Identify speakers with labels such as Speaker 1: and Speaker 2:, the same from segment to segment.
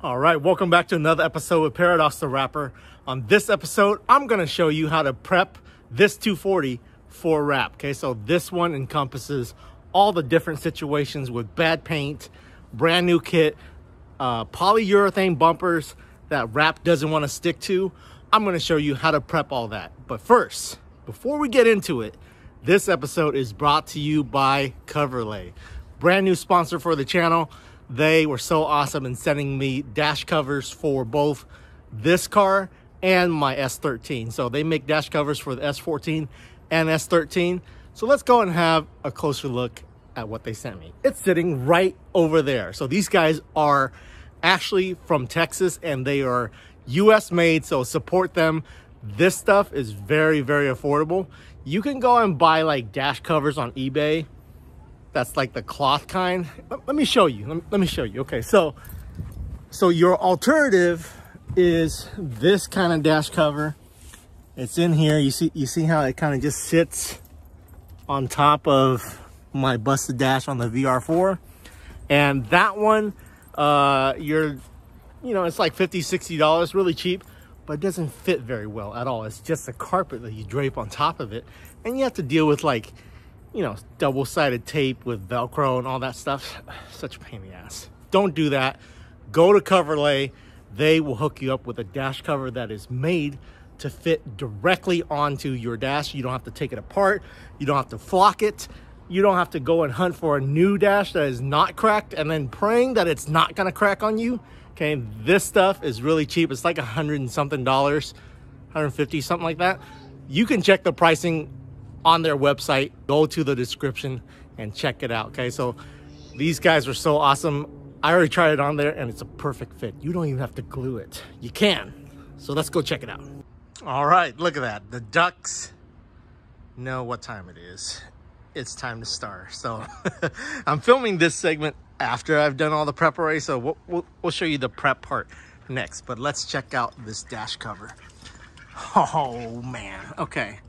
Speaker 1: All right, welcome back to another episode with Paradox the Wrapper. On this episode, I'm gonna show you how to prep this 240 for wrap. Okay, so this one encompasses all the different situations with bad paint, brand new kit, uh, polyurethane bumpers that wrap doesn't wanna stick to. I'm gonna show you how to prep all that. But first, before we get into it, this episode is brought to you by Coverlay, brand new sponsor for the channel. They were so awesome in sending me dash covers for both this car and my S13. So they make dash covers for the S14 and S13. So let's go and have a closer look at what they sent me. It's sitting right over there. So these guys are actually from Texas and they are US made, so support them. This stuff is very, very affordable. You can go and buy like dash covers on eBay that's like the cloth kind. Let, me show you. Let me, let me show you. Okay, so so your alternative is this kind of dash cover. It's in here. You see you see how it kind of just sits on top of my busted dash on the VR4. And that one, uh, you're, you know, it's like 50 $60, really cheap, but it doesn't fit very well at all. It's just a carpet that you drape on top of it. And you have to deal with like you know, double-sided tape with Velcro and all that stuff. Such a pain in the ass. Don't do that. Go to Coverlay. They will hook you up with a dash cover that is made to fit directly onto your dash. You don't have to take it apart. You don't have to flock it. You don't have to go and hunt for a new dash that is not cracked and then praying that it's not gonna crack on you. Okay, this stuff is really cheap. It's like a hundred and something dollars, 150, something like that. You can check the pricing on their website. Go to the description and check it out. Okay, so these guys are so awesome. I already tried it on there and it's a perfect fit. You don't even have to glue it. You can. So let's go check it out. All right, look at that. The ducks know what time it is. It's time to start. So I'm filming this segment after I've done all the prep already. So we'll, we'll, we'll show you the prep part next. But let's check out this dash cover. Oh man, okay.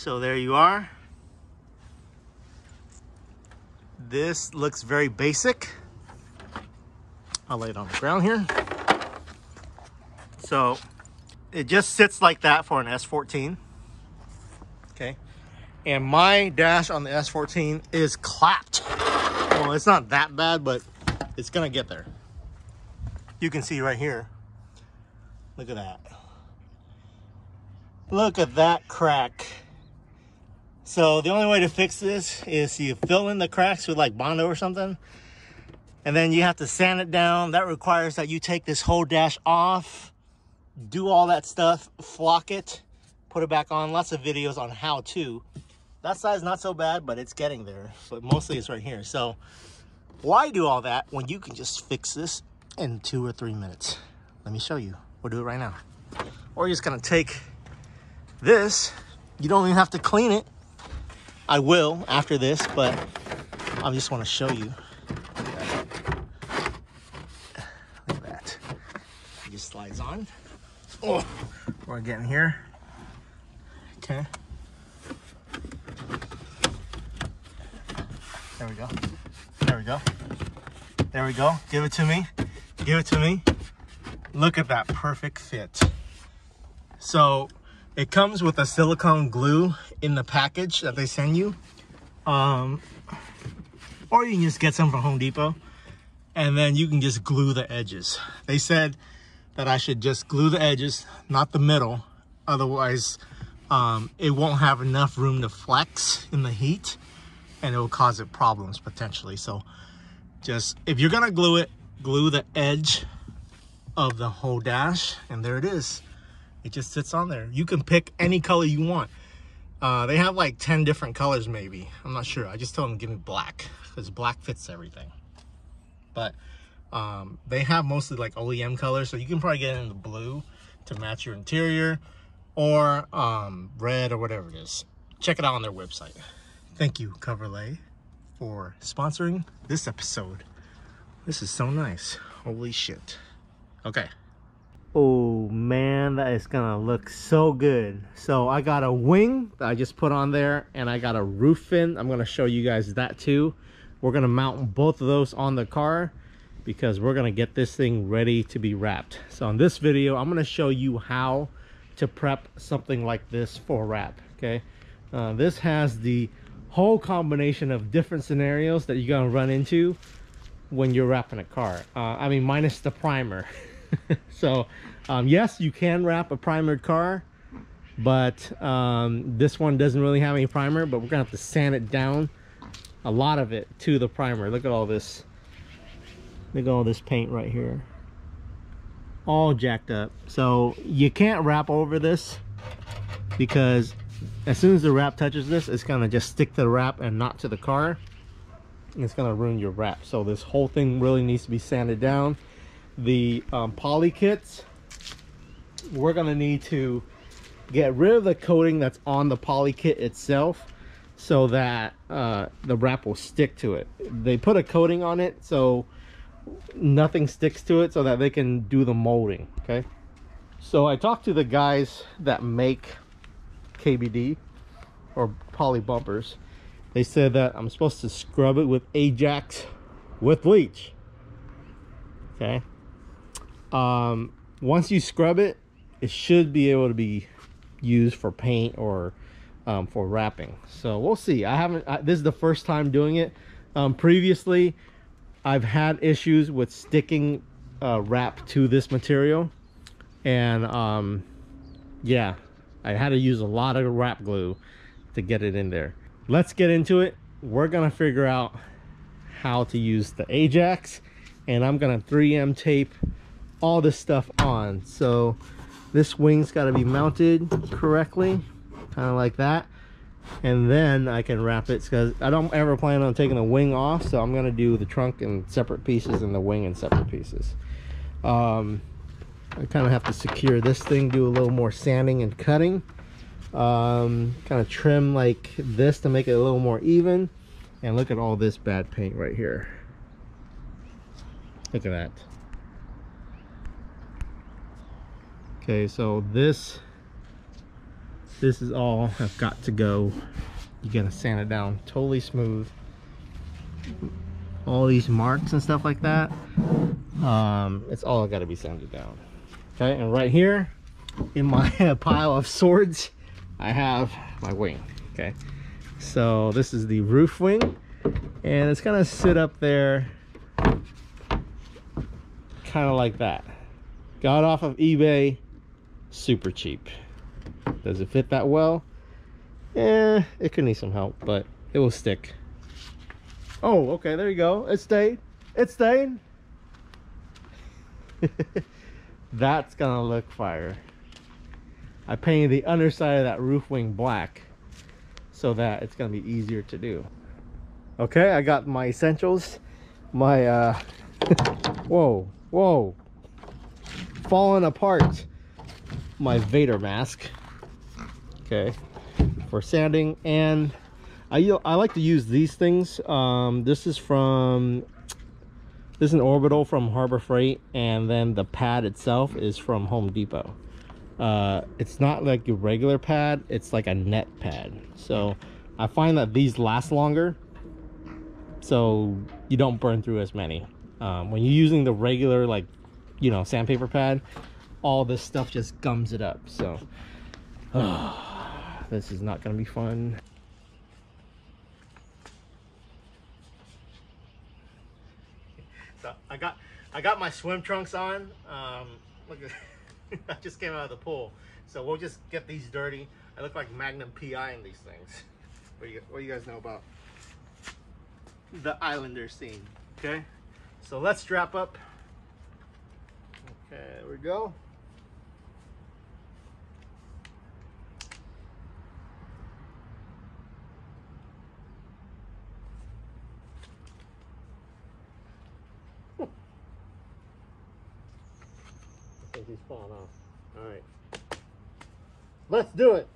Speaker 1: So there you are. This looks very basic. I'll lay it on the ground here. So it just sits like that for an S14. Okay. And my dash on the S14 is clapped. Well, it's not that bad, but it's gonna get there. You can see right here. Look at that. Look at that crack. So the only way to fix this is you fill in the cracks with like Bondo or something. And then you have to sand it down. That requires that you take this whole dash off, do all that stuff, flock it, put it back on. Lots of videos on how to. That side's not so bad, but it's getting there. But mostly it's right here. So why do all that when you can just fix this in two or three minutes? Let me show you. We'll do it right now. Or you're just gonna take this. You don't even have to clean it I will after this, but I just want to show you. Look at that. It just slides on. Oh, we're getting here. Okay. There we go. There we go. There we go. Give it to me. Give it to me. Look at that perfect fit. So it comes with a silicone glue in the package that they send you. Um, or you can just get some from Home Depot and then you can just glue the edges. They said that I should just glue the edges, not the middle. Otherwise, um, it won't have enough room to flex in the heat and it will cause it problems potentially. So just, if you're gonna glue it, glue the edge of the whole dash and there it is. It just sits on there. You can pick any color you want. Uh, they have like 10 different colors maybe. I'm not sure. I just told them give me black because black fits everything. But um, they have mostly like OEM colors. So you can probably get it in the blue to match your interior or um, red or whatever it is. Check it out on their website. Thank you, Coverlay, for sponsoring this episode. This is so nice. Holy shit. Okay. Oh man, that is gonna look so good. So I got a wing that I just put on there and I got a roof fin. I'm gonna show you guys that too. We're gonna mount both of those on the car because we're gonna get this thing ready to be wrapped. So in this video, I'm gonna show you how to prep something like this for wrap, okay? Uh, this has the whole combination of different scenarios that you're gonna run into when you're wrapping a car. Uh, I mean, minus the primer. so um, yes, you can wrap a primered car, but um, this one doesn't really have any primer, but we're gonna have to sand it down a lot of it to the primer. Look at all this. Look at all this paint right here. All jacked up. So you can't wrap over this because as soon as the wrap touches this, it's gonna just stick to the wrap and not to the car. It's gonna ruin your wrap. So this whole thing really needs to be sanded down. The um, poly kits, we're gonna need to get rid of the coating that's on the poly kit itself so that uh, the wrap will stick to it. They put a coating on it so nothing sticks to it so that they can do the molding, okay? So I talked to the guys that make KBD or poly bumpers. They said that I'm supposed to scrub it with Ajax with bleach. Okay. Um, once you scrub it, it should be able to be used for paint or um, for wrapping. So we'll see. I haven't, I, this is the first time doing it. Um, previously, I've had issues with sticking uh, wrap to this material. And um, yeah, I had to use a lot of wrap glue to get it in there. Let's get into it. We're gonna figure out how to use the Ajax and I'm gonna 3M tape all this stuff on. So this wing's gotta be mounted correctly kind of like that. And then I can wrap it because I don't ever plan on taking the wing off so I'm gonna do the trunk in separate pieces and the wing in separate pieces. Um, I kind of have to secure this thing do a little more sanding and cutting. Um, kind of trim like this to make it a little more even. And look at all this bad paint right here. Look at that okay so this this is all I've got to go. You gotta sand it down totally smooth. All these marks and stuff like that um it's all got to be sanded down. Okay and right here in my pile of swords i have my wing okay? So this is the roof wing and it's gonna sit up there kind of like that. Got off of ebay super cheap does it fit that well? Yeah, it could need some help, but it will stick. Oh, okay, there you go. It stayed. It stayed. That's gonna look fire. I painted the underside of that roof wing black so that it's gonna be easier to do. Okay, I got my essentials. My, uh, whoa, whoa. Falling apart. My Vader mask. Okay for sanding and I, I like to use these things. Um, this is from this is an orbital from Harbor Freight and then the pad itself is from Home Depot. Uh, it's not like your regular pad it's like a net pad. So I find that these last longer so you don't burn through as many. Um, when you're using the regular like you know sandpaper pad all this stuff just gums it up so this is not going to be fun. So I got I got my swim trunks on. Um, look I just came out of the pool. So we'll just get these dirty. I look like Magnum PI in these things. What do you, what do you guys know about the Islander scene? Okay, so let's strap up. Okay, there we go. he's falling off. All right. Let's do it.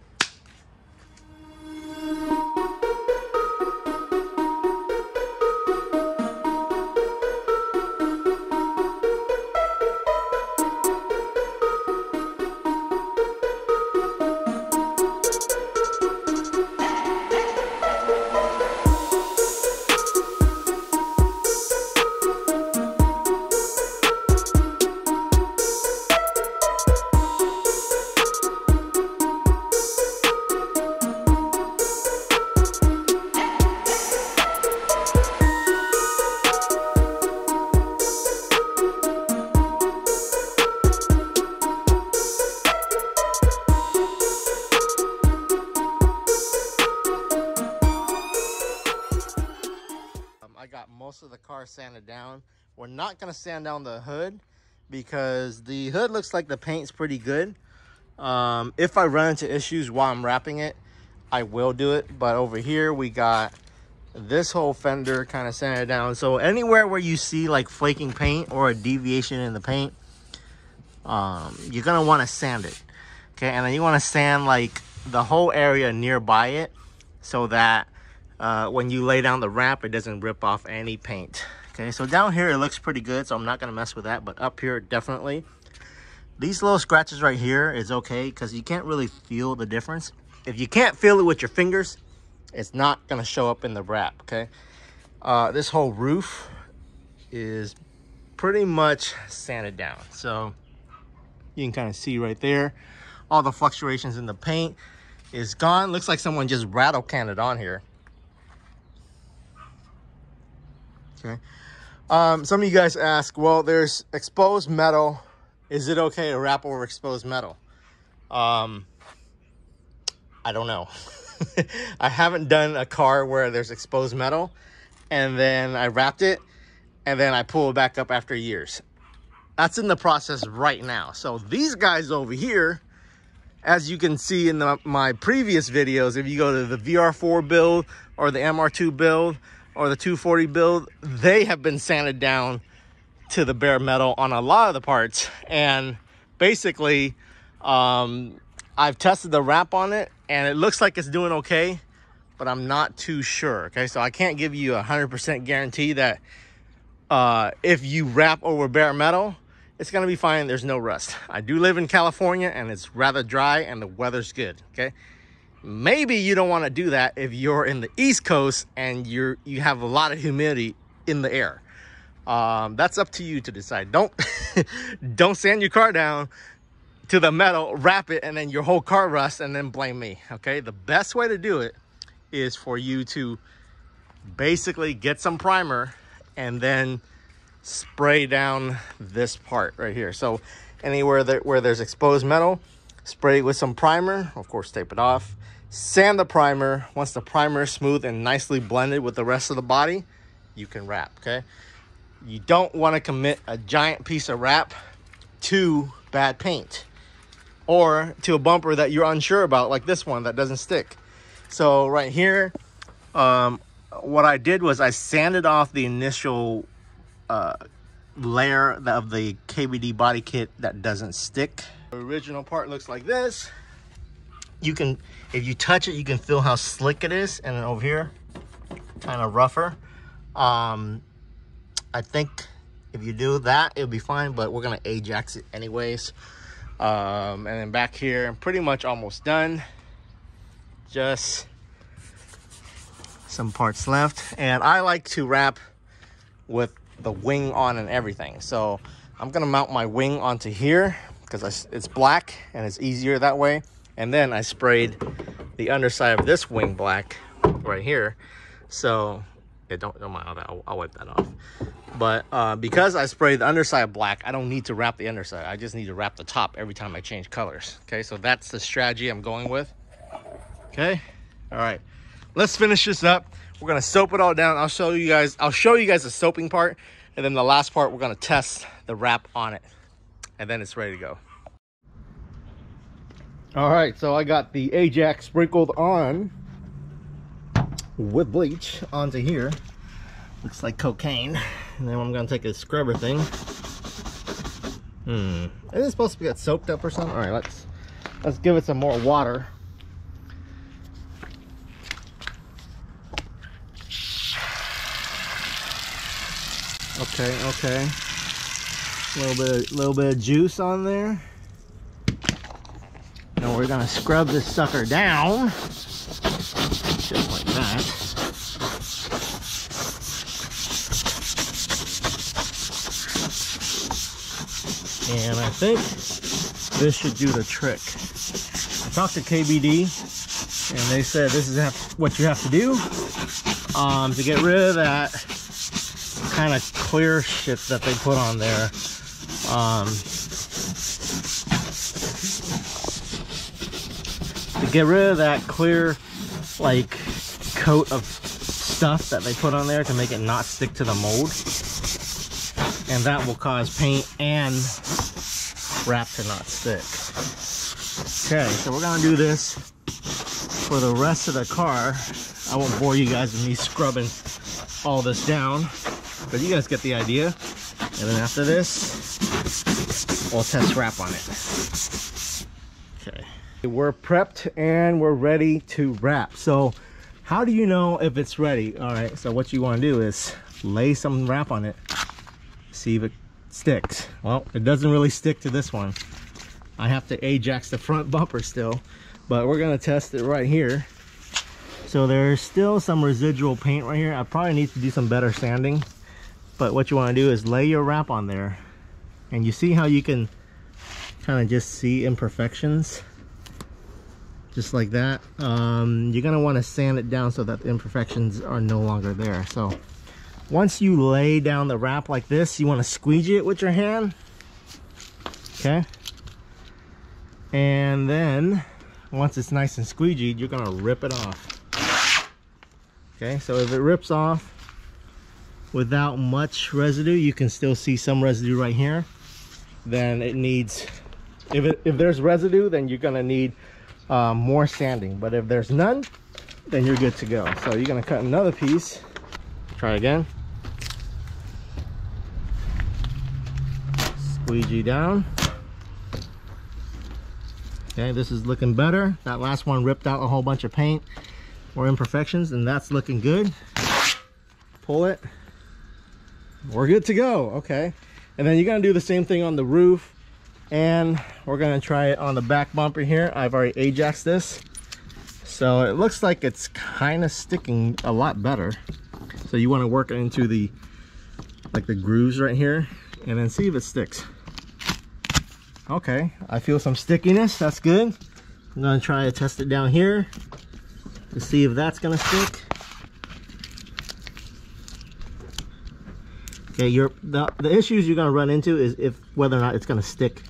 Speaker 1: Car sanded down. We're not gonna sand down the hood because the hood looks like the paint's pretty good. Um, if I run into issues while I'm wrapping it, I will do it. But over here we got this whole fender kind of sanded down. So anywhere where you see like flaking paint or a deviation in the paint, um, you're gonna want to sand it. Okay, and then you want to sand like the whole area nearby it so that uh, when you lay down the wrap, it doesn't rip off any paint. Okay, so down here it looks pretty good, so I'm not gonna mess with that, but up here definitely. These little scratches right here is okay because you can't really feel the difference. If you can't feel it with your fingers, it's not gonna show up in the wrap, okay? Uh, this whole roof is pretty much sanded down. So you can kind of see right there, all the fluctuations in the paint is gone. Looks like someone just rattle canned it on here. Okay. Um, some of you guys ask, well, there's exposed metal. Is it okay to wrap over exposed metal? Um, I don't know. I haven't done a car where there's exposed metal and then I wrapped it and then I pull it back up after years. That's in the process right now. So these guys over here, as you can see in the, my previous videos, if you go to the VR4 build or the MR2 build or the 240 build, they have been sanded down to the bare metal on a lot of the parts. And basically, um, I've tested the wrap on it and it looks like it's doing okay, but I'm not too sure. Okay, so I can't give you a 100% guarantee that uh, if you wrap over bare metal, it's gonna be fine. There's no rust. I do live in California and it's rather dry and the weather's good. Okay, maybe you don't want to do that if you're in the East Coast and you're you have a lot of humidity in the air. Um, that's up to you to decide. Don't don't sand your car down to the metal, wrap it, and then your whole car rusts and then blame me, okay? The best way to do it is for you to basically get some primer and then spray down this part right here. So anywhere that where there's exposed metal, spray it with some primer, of course tape it off, sand the primer. Once the primer is smooth and nicely blended with the rest of the body, you can wrap, okay? You don't wanna commit a giant piece of wrap to bad paint or to a bumper that you're unsure about, like this one that doesn't stick. So right here, um, what I did was I sanded off the initial uh, layer of the KBD body kit that doesn't stick. The original part looks like this. You can, if you touch it, you can feel how slick it is. And then over here, kind of rougher. Um, I think if you do that, it'll be fine, but we're gonna Ajax it anyways. Um, and then back here, I'm pretty much almost done. Just some parts left. And I like to wrap with the wing on and everything. So I'm gonna mount my wing onto here because it's black and it's easier that way. And then I sprayed the underside of this wing black right here. So yeah, don't, don't mind all that. I'll, I'll wipe that off. But uh, because I sprayed the underside black, I don't need to wrap the underside. I just need to wrap the top every time I change colors. Okay, so that's the strategy I'm going with. Okay, all right. Let's finish this up. We're gonna soap it all down. I'll show you guys, I'll show you guys the soaping part. And then the last part, we're gonna test the wrap on it. And then it's ready to go. All right, so I got the Ajax sprinkled on with bleach onto here. Looks like cocaine. And then I'm gonna take a scrubber thing. Hmm. Is it supposed to get soaked up or something? Alright, let's let's give it some more water. Okay, okay. A little bit little bit of juice on there. Now we're gonna scrub this sucker down just like that. And I think this should do the trick. I talked to KBD and they said this is what you have to do um, to get rid of that kind of clear shit that they put on there. Um, to get rid of that clear like coat of stuff that they put on there to make it not stick to the mold. And that will cause paint and wrap to not stick. Okay, so we're gonna do this for the rest of the car. I won't bore you guys with me scrubbing all this down, but you guys get the idea. And then after this, we'll test wrap on it. Okay. We're prepped and we're ready to wrap. So how do you know if it's ready? All right, so what you wanna do is lay some wrap on it, see if it sticks. Well, it doesn't really stick to this one. I have to Ajax the front bumper still, but we're gonna test it right here. So there's still some residual paint right here. I probably need to do some better sanding, but what you wanna do is lay your wrap on there and you see how you can kind of just see imperfections just like that. Um, you're gonna wanna sand it down so that the imperfections are no longer there. So once you lay down the wrap like this, you want to squeegee it with your hand. Okay. And then once it's nice and squeegeed, you're to rip it off. Okay, so if it rips off without much residue, you can still see some residue right here. Then it needs, if, it, if there's residue, then you're to need um, more sanding. But if there's none, then you're good to go. So you're to cut another piece Try again. Squeegee down. Okay, this is looking better. That last one ripped out a whole bunch of paint or imperfections, and that's looking good. Pull it. We're good to go. Okay. And then you're gonna do the same thing on the roof, and we're gonna try it on the back bumper here. I've already Ajaxed this. So it looks like it's kind of sticking a lot better. So you want to work it into the like the grooves right here and then see if it sticks. Okay, I feel some stickiness. That's good. I'm gonna try to test it down here to see if that's gonna stick. Okay, your the, the issues you're gonna run into is if whether or not it's gonna stick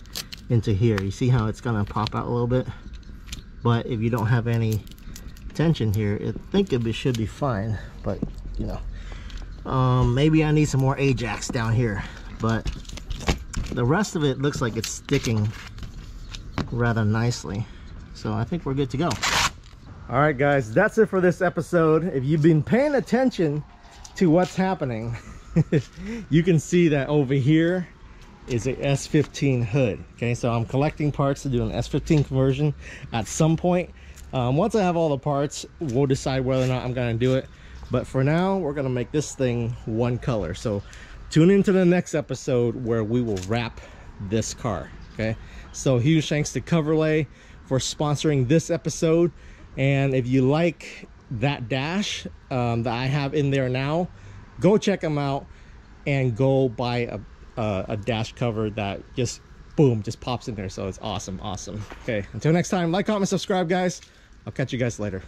Speaker 1: into here. You see how it's gonna pop out a little bit? But if you don't have any tension here, I think it should be fine. But you know, um, maybe I need some more Ajax down here, but the rest of it looks like it's sticking rather nicely. So I think we're good to go. All right, guys, that's it for this episode. If you've been paying attention to what's happening, you can see that over here is a S15 hood. Okay, so I'm collecting parts to do an S15 conversion at some point. Um, once I have all the parts, we'll decide whether or not I'm gonna do it. But for now, we're gonna make this thing one color. So tune into the next episode where we will wrap this car, okay? So huge thanks to Coverlay for sponsoring this episode. And if you like that dash um, that I have in there now, go check them out and go buy a, a, a dash cover that just boom, just pops in there. So it's awesome, awesome. Okay, until next time, like, comment, subscribe, guys. I'll catch you guys later.